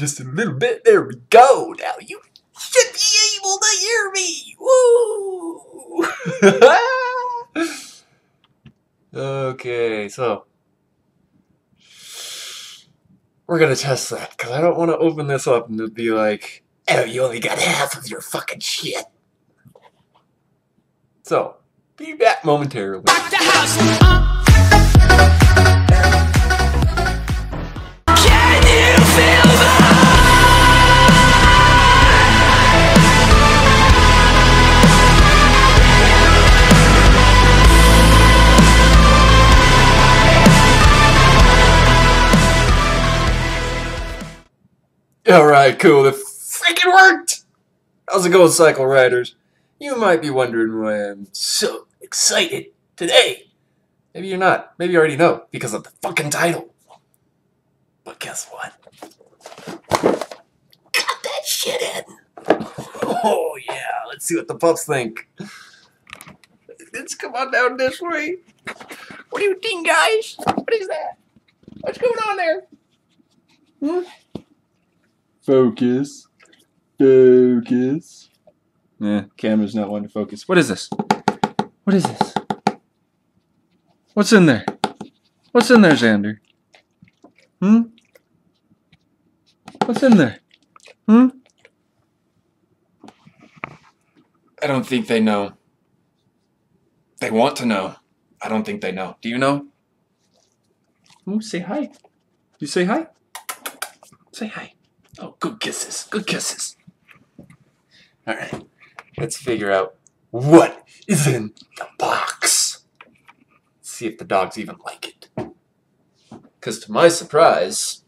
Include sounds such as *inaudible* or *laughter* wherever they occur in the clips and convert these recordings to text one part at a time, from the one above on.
Just a little bit. There we go. Now you should be able to hear me. Woo! *laughs* okay, so we're gonna test that because I don't want to open this up and be like, "Oh, you only got half of your fucking shit." So, be back momentarily. Uh. Can you feel the Alright, cool. It freaking worked! How's it going, Cycle Riders? You might be wondering why I'm so excited today. Maybe you're not. Maybe you already know because of the fucking title. But guess what? Got that shit in. Oh, yeah. Let's see what the pups think. Let's come on down this way. What do you think, guys? What is that? What's going on there? Hmm? Focus. Focus. Yeah, camera's not wanting to focus. What is this? What is this? What's in there? What's in there, Xander? Hmm? What's in there? Hmm? I don't think they know. They want to know. I don't think they know. Do you know? Ooh, say hi. You say hi? Say hi. Oh, good kisses. Good kisses. All right. Let's figure out what is in the box. See if the dogs even like it. Because to my surprise,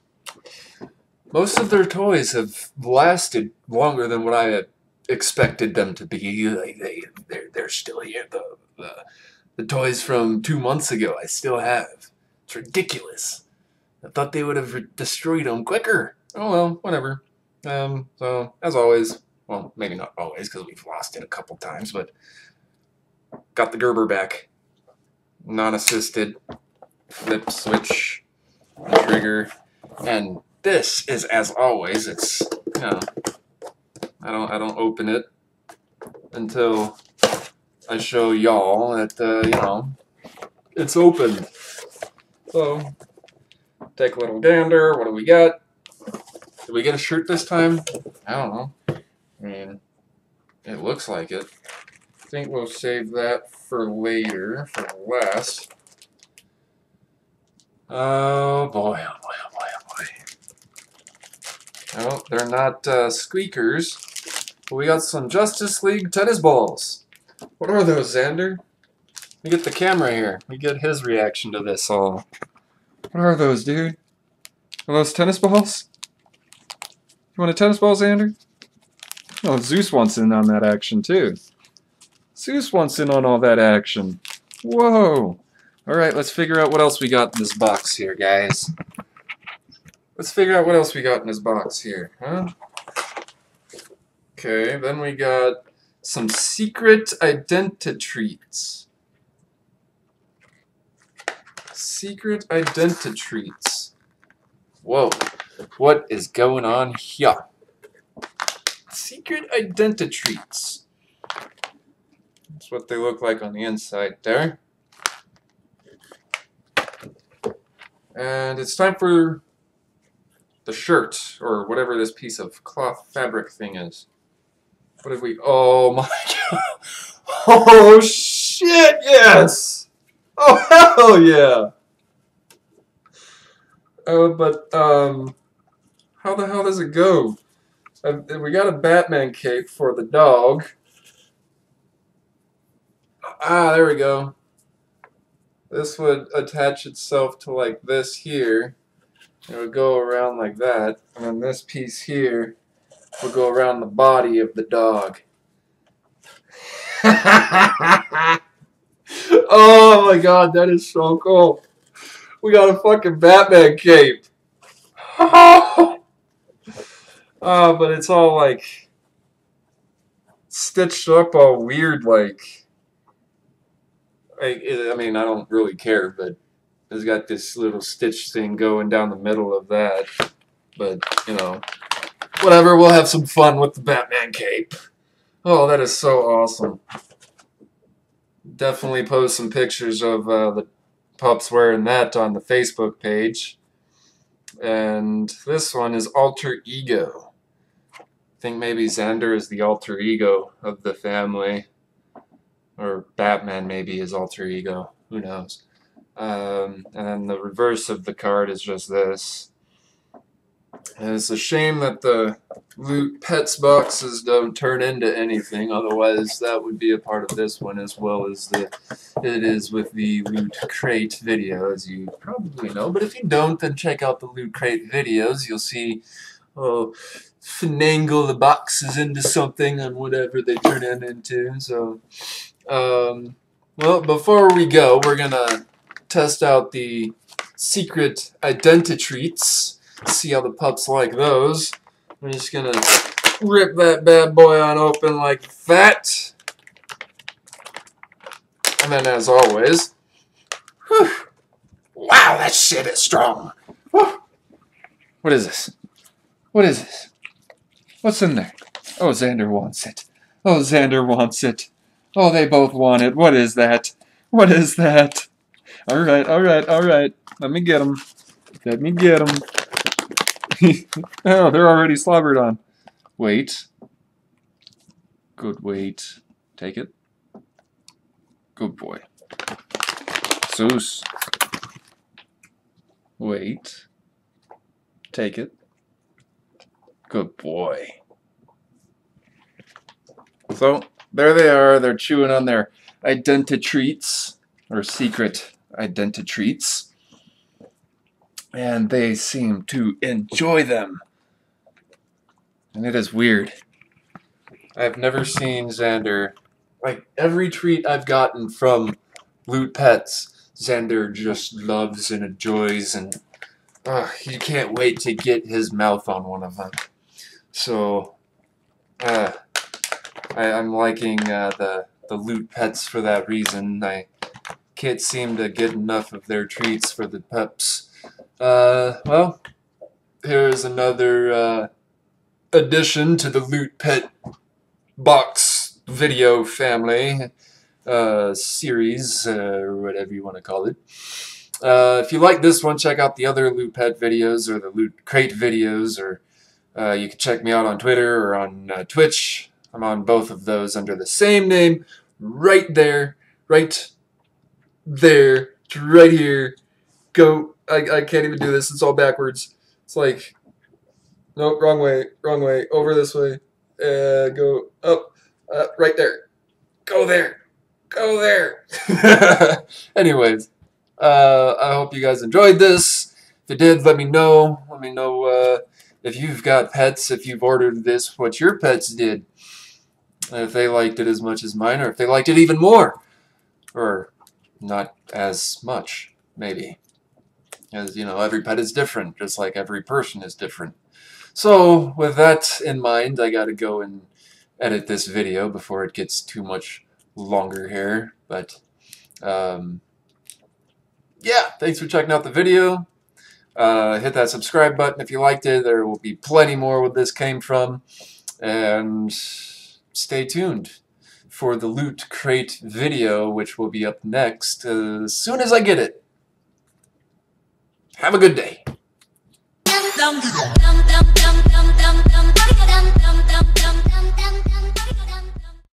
most of their toys have lasted longer than what I had expected them to be. Like they, they're, they're still here. The, the, the toys from two months ago, I still have. It's ridiculous. I thought they would have destroyed them quicker. Oh well, whatever. Um, so as always, well, maybe not always because we've lost it a couple times, but got the Gerber back, non-assisted, flip switch, trigger, and this is as always. It's you know, I don't I don't open it until I show y'all that uh, you know it's open. So take a little gander. What do we got? Did we get a shirt this time? I don't know. I mean, it looks like it. I think we'll save that for later, for last. Oh boy, oh boy, oh boy, oh boy. No, they're not uh, squeakers. But we got some Justice League tennis balls. What are those, Xander? We get the camera here. We get his reaction to this all. What are those, dude? Are those tennis balls? You want a tennis ball, Xander? Oh, Zeus wants in on that action too. Zeus wants in on all that action. Whoa! Alright, let's figure out what else we got in this box here, guys. Let's figure out what else we got in this box here, huh? Okay, then we got some secret identitreats. Secret identitreats. Whoa. What is going on here? Secret identitreats. That's what they look like on the inside there. And it's time for the shirt, or whatever this piece of cloth fabric thing is. What have we... Oh my *laughs* god! Oh shit, yes! Oh hell yeah! Oh, but, um... How the hell does it go? We got a Batman cape for the dog. Ah, there we go. This would attach itself to like this here. It would go around like that. And then this piece here would go around the body of the dog. *laughs* oh my god, that is so cool. We got a fucking Batman cape. *laughs* Oh, but it's all like stitched up all weird like I, I mean I don't really care but it's got this little stitch thing going down the middle of that but you know whatever. We'll have some fun with the Batman cape. Oh, that is so awesome. Definitely post some pictures of uh, the pups wearing that on the Facebook page. And this one is Alter Ego. Think maybe Xander is the alter ego of the family. Or Batman maybe is alter ego. Who knows? Um, and then the reverse of the card is just this. And it's a shame that the loot pets boxes don't turn into anything. Otherwise, that would be a part of this one as well as the it is with the loot crate video, as you probably know. But if you don't, then check out the loot crate videos. You'll see, oh, finagle the boxes into something and whatever they turn it into. So, um, well, before we go, we're gonna test out the secret identitreats. See how the pups like those. I'm just gonna rip that bad boy on open like that. And then as always, whew, wow, that shit is strong. Whew. What is this? What is this? What's in there? Oh, Xander wants it. Oh, Xander wants it. Oh, they both want it. What is that? What is that? All right, all right, all right. Let me get them. Let me get them. *laughs* oh, they're already slobbered on. Wait. Good wait. Take it. Good boy. Zeus. Wait. Take it. Good boy. So, there they are. They're chewing on their identitreats, or secret identitreats. And they seem to enjoy them. And it is weird. I've never seen Xander. Like, every treat I've gotten from Loot Pets, Xander just loves and enjoys, and uh, can't wait to get his mouth on one of them. So, uh, I, I'm liking uh, the, the Loot Pets for that reason. I can't seem to get enough of their treats for the pups. Uh, well, here's another uh, addition to the Loot Pet box video family uh, series, uh, or whatever you want to call it. If you like this one, check out the other Loot Pet videos or the Loot Crate videos, or uh, you can check me out on Twitter or on uh, Twitch. I'm on both of those under the same name, right there, right there, right here. Go. I, I can't even do this. It's all backwards. It's like, nope, wrong way, wrong way. Over this way. Uh, go up, uh, right there. Go there. Go there. *laughs* Anyways, uh, I hope you guys enjoyed this. If you did, let me know. Let me know uh, if you've got pets, if you've ordered this, what your pets did. If they liked it as much as mine, or if they liked it even more. Or not as much, maybe. As, you know, every pet is different, just like every person is different. So, with that in mind, I gotta go and edit this video before it gets too much longer here. But, um, yeah, thanks for checking out the video. Uh, hit that subscribe button if you liked it. There will be plenty more where this came from. And stay tuned for the Loot Crate video, which will be up next as soon as I get it. Have a good day.